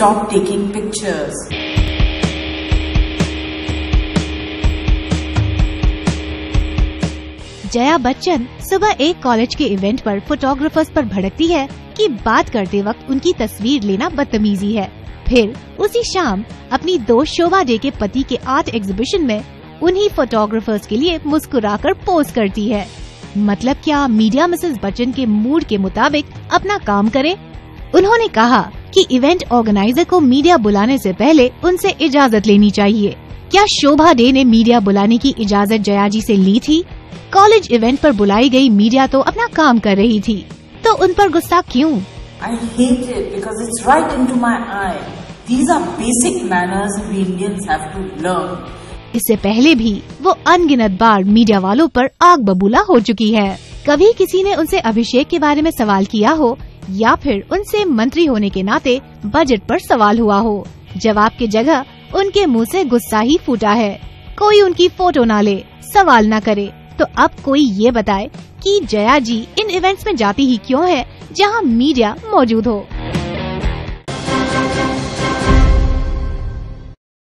stop taking pictures. Jaya Bachchan सुबह एक college के इवेंट पर फोटोग्राफर्स पर भड़कती है कि बात करते वक्त उनकी तस्वीर लेना बदतमीजी है। फिर उसी शाम अपनी दोस्त शोभा डे के पति के आर्ट एग्जीबिशन में उन्हीं फोटोग्राफर्स के लिए मुस्कुराकर पोज करती है। मतलब क्या मीडिया मिसेस बच्चन के मूड के मुताबिक अपना काम करे? उन्होंने कहा कि इवेंट ऑर्गेनाइजर को मीडिया बुलाने से पहले उनसे इजाज़त लेनी चाहिए। क्या शोभा डे ने मीडिया बुलाने की इजाज़त जया जी से ली थी? कॉलेज इवेंट पर बुलाई गई मीडिया तो अपना काम कर रही थी। तो उन पर गुस्सा क्यों? I hate it because it's right into my eye. These are basic manners we Indians have to learn. इससे पहले भी वो अनगिनत बार मीडिया वालों पर आग बबूला हो चुकी है। कभी किसी ने उनसे अभिषेक के बारे में सवाल किया हो या फिर उनसे मंत्री होने के नाते बजट पर सवाल हुआ हो। जवाब की जगह उनके मुँह से गुस्सा ही फूटा है। कोई उनकी फ़ोटो ना ले, सवाल ना करे। तो अब कोई ये बताए कि जया जी इन इवेंट्स में जाती ही क्यों है, जहाँ मीडिया मौजूद हो।